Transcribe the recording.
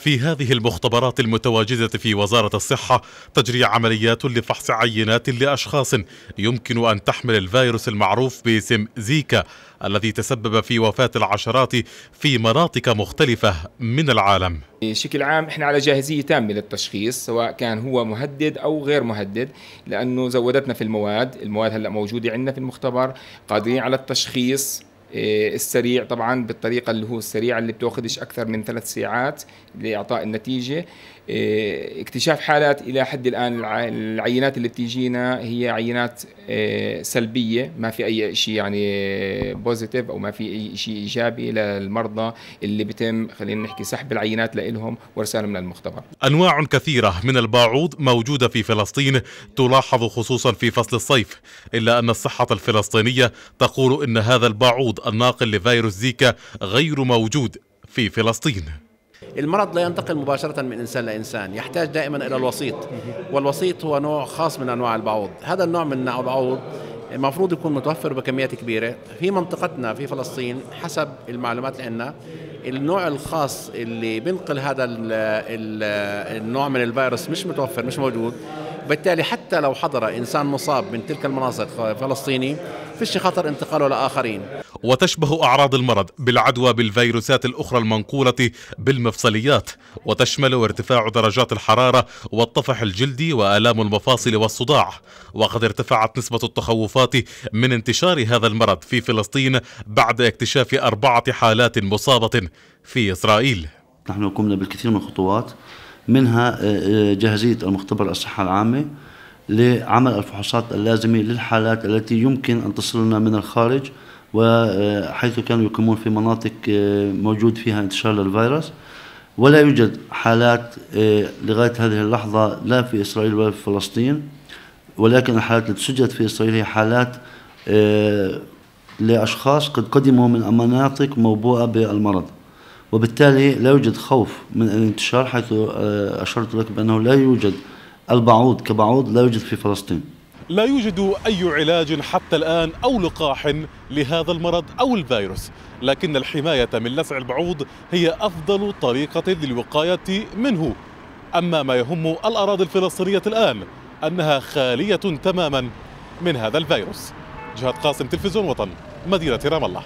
في هذه المختبرات المتواجدة في وزارة الصحة تجري عمليات لفحص عينات لأشخاص يمكن أن تحمل الفيروس المعروف باسم زيكا الذي تسبب في وفاة العشرات في مناطق مختلفة من العالم. بشكل عام إحنا على جاهزية تامة للتشخيص سواء كان هو مهدد أو غير مهدد لأنه زودتنا في المواد، المواد هلأ موجودة عندنا في المختبر، قادرين على التشخيص. السريع طبعا بالطريقة اللي هو السريعة اللي بتأخذش أكثر من ثلاث ساعات لإعطاء النتيجة. إيه، اكتشاف حالات إلى حد الآن العينات اللي بتيجينا هي عينات إيه، سلبية ما في أي شيء يعني بوزيتيف أو ما في أي شيء إيجابي للمرضى اللي بتم خلينا نحكي سحب العينات لهم وإرسالهم للمختبر أنواع كثيرة من الباعوض موجودة في فلسطين تلاحظ خصوصا في فصل الصيف إلا أن الصحة الفلسطينية تقول إن هذا الباعوض الناقل لفيروس زيكا غير موجود في فلسطين. المرض لا ينتقل مباشرة من إنسان لإنسان يحتاج دائما إلى الوسيط. والوسيط هو نوع خاص من أنواع البعوض. هذا النوع من البعوض المفروض يكون متوفر بكميات كبيرة في منطقتنا في فلسطين حسب المعلومات اللي عندنا. النوع الخاص اللي بينقل هذا النوع من الفيروس مش متوفر مش موجود. بالتالي حتى لو حضر إنسان مصاب من تلك المناطق فلسطيني فيش خطر انتقاله لآخرين. وتشبه أعراض المرض بالعدوى بالفيروسات الأخرى المنقولة بالمفصليات وتشمل ارتفاع درجات الحرارة والطفح الجلدي وآلام المفاصل والصداع. وقد ارتفعت نسبة التخوفات من انتشار هذا المرض في فلسطين بعد اكتشاف أربعة حالات مصابة في إسرائيل. نحن قمنا بالكثير من الخطوات منها آه، آه، جاهزية المختبر الصحة العامة لعمل الفحوصات اللازمة للحالات التي يمكن أن تصلنا من الخارج وحيث كانوا يقيمون في مناطق آه، موجود فيها انتشار للفيروس. ولا يوجد حالات لغاية هذه اللحظة لا في إسرائيل ولا في فلسطين ولكن الحالات التي سجلت في إسرائيل هي حالات لأشخاص قد قدموا من مناطق موبوءة بالمرض. وبالتالي لا يوجد خوف من الانتشار حيث آه، أشرت لك بأنه لا يوجد البعوض. كبعوض لا يوجد في فلسطين. لا يوجد أي علاج حتى الآن أو لقاح لهذا المرض أو الفيروس لكن الحماية من لسع البعوض هي أفضل طريقة للوقاية منه. أما ما يهم الأراضي الفلسطينية الآن أنها خالية تماما من هذا الفيروس. جهاد قاسم تلفزيون وطن مدينة رام الله.